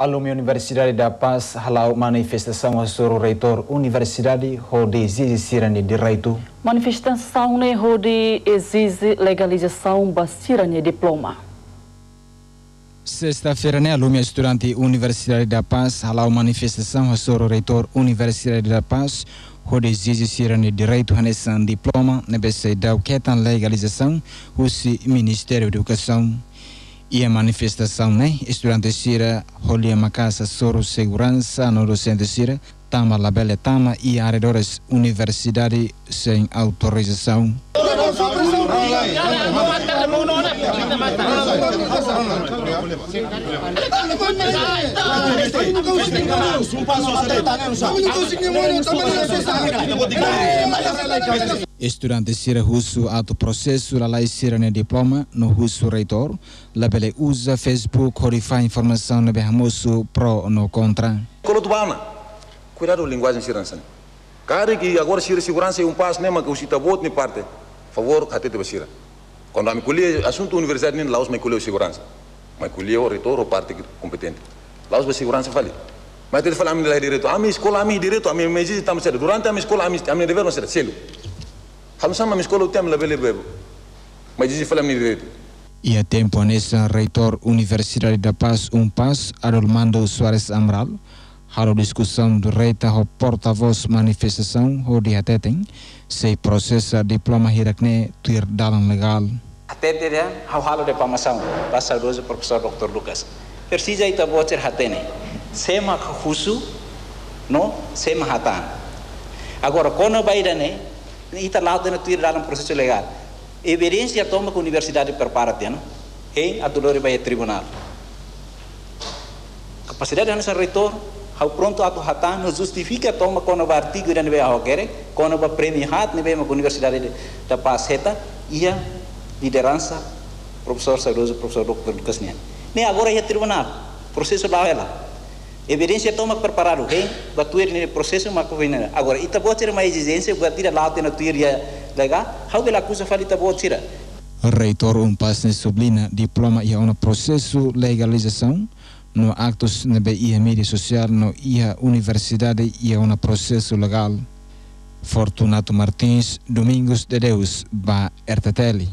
Alume Universidade da Paz halau manifestação a soro reitor Universidade onde exige sirane direito. Manifestação ne onde exige legalização da sirane diploma. Sexta-feira, né, alume estudante Universidade da Paz halau manifestação a soro reitor Universidade da Paz onde exige sirane direito a diploma na BC da legalização o Ministério da Educação e a manifestação, né? Estudante Sira, Rolia Macasa, Soro Segurança, no docente Sira, Tama Labele Tama e arredores Universidade sem autorização. Estudante sira russo auto processo la lei sira ne diploma no russo reitor, la bele usa Facebook horify informação no bermoso pro no contra. Colotubana, cuidado linguagem sirança. Cara que agora sira segurança é um passo mesmo que o cita voto nem parte. Favor, até te basira. Quando a me colher assunto universidade nem lá os me colher segurança. Mas colher o reitor ou parte competente. Lá os segurança fale. Mas ele fala a mim direito, a minha escola a mim direito, a minha exige estamos certo. Durante a minha escola a minha a minha dever não será selo. Minha escola o tempo bebo. Mas a mim direito. E a tempo nessa reitor Universidade da Paz um paz Arolmando Soares Amral Halo discussão do reita o porta-voz manifestação o dia tetem se processa diploma hirakne tuir dalam legal. Até dia hau halo de pamação, passa o professor Dr. Lucas. Precisa ita bocer hatene. Sema khusu no sema hatan. Agora quando vai né ita lado na tuir dalam processo legal. Evidência toma que a universidade prepara tem, em a dolor vai tribunal. Capacidade de reitor Hau pronto atu hata no justifica toma kono ba artigo dan be hokere, kono ba prêmio hat ne be ma universidade da Paz Reta, ia liderança professor saudoso professor Dr. Lucas Nian. Ne agora ia tribunal, processo lá ela. Evidência toma preparado, hein? Batuir ne processo ma kovina. Agora ita botir uma exigência, batira lá na tuiria legal, hau que la acusa fali ita botira. Reitor um passe sublina diploma e um processo legalização no actos na BIA mídia social no IA Universidade e um processo legal. Fortunato Martins, Domingos de Deus, ba RTTL.